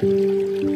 Música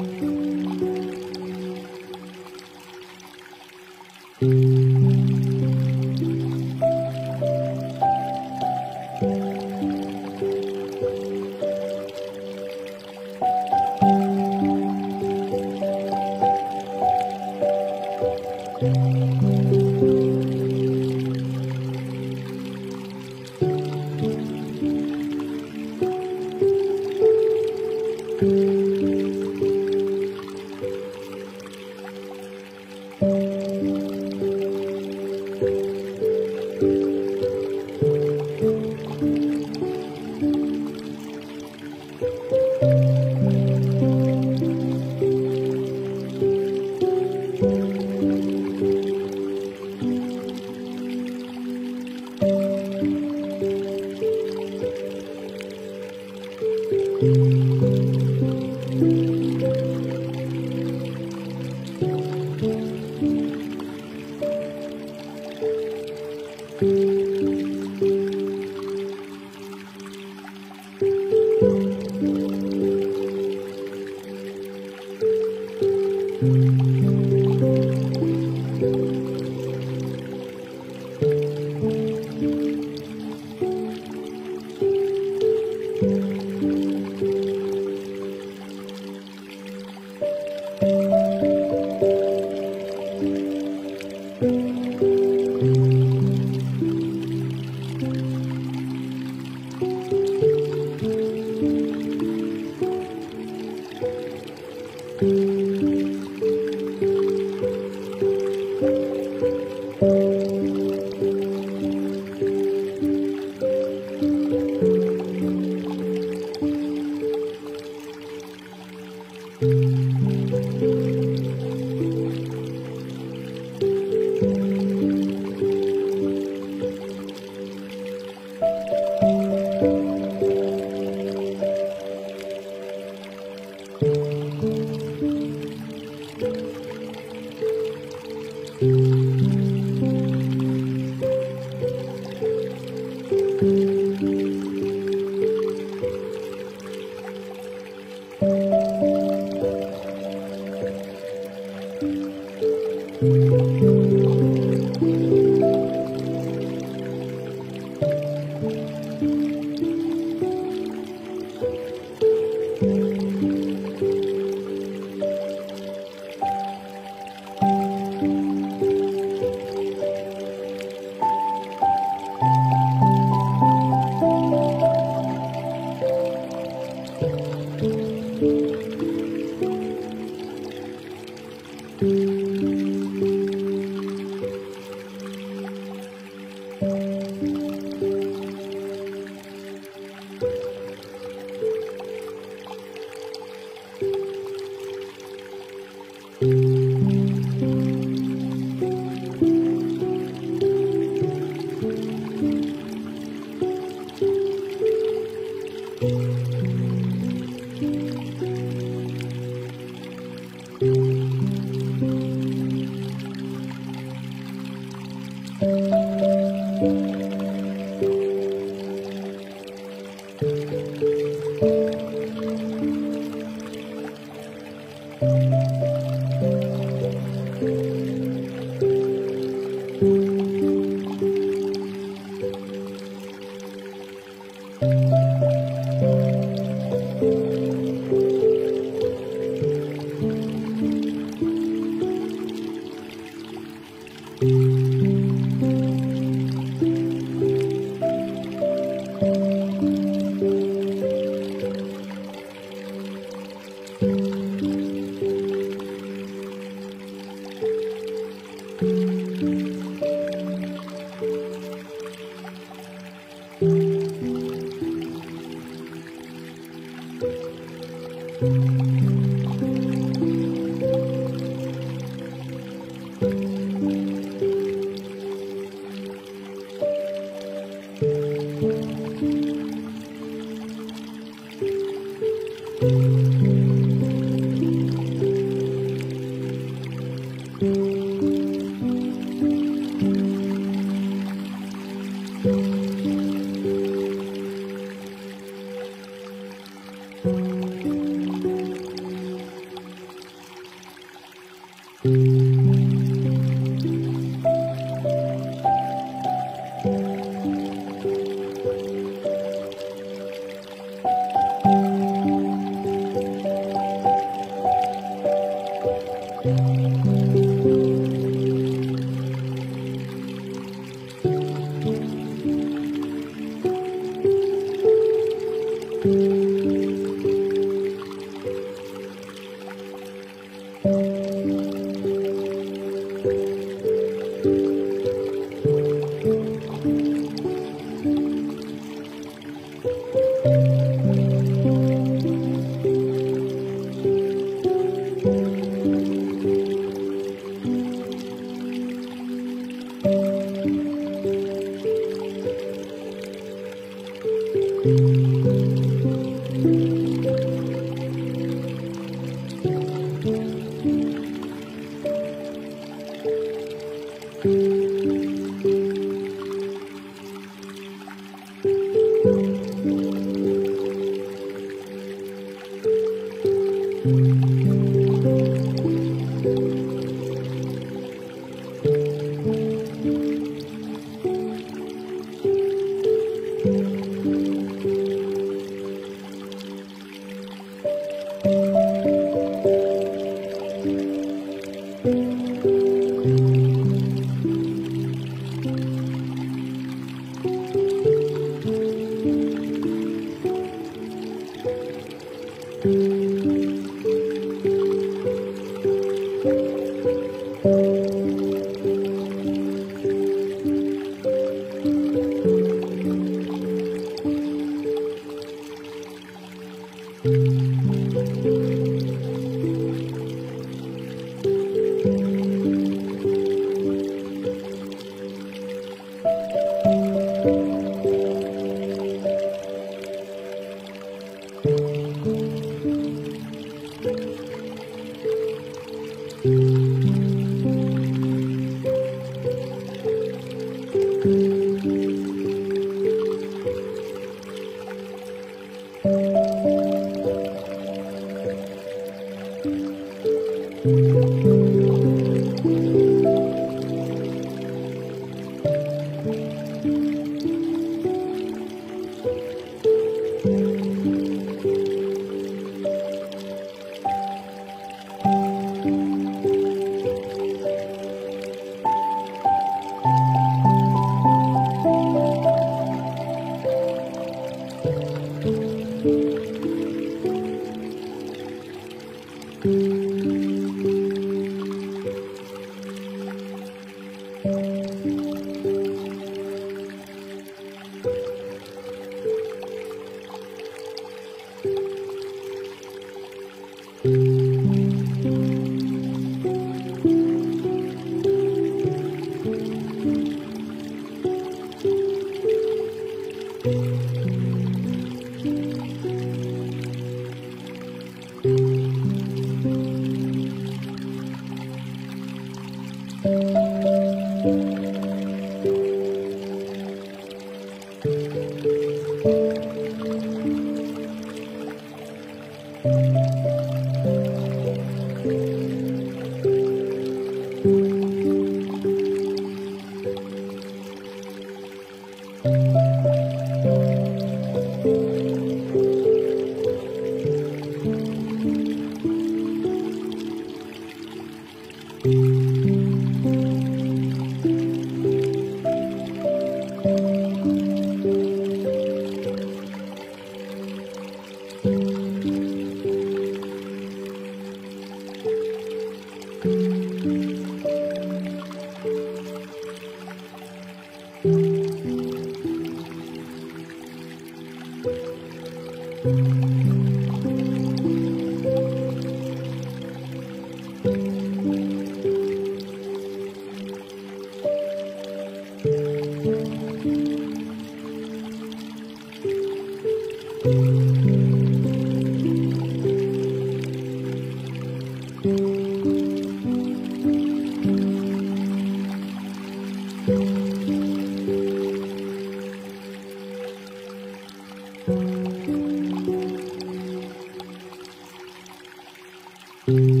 Mm-hmm.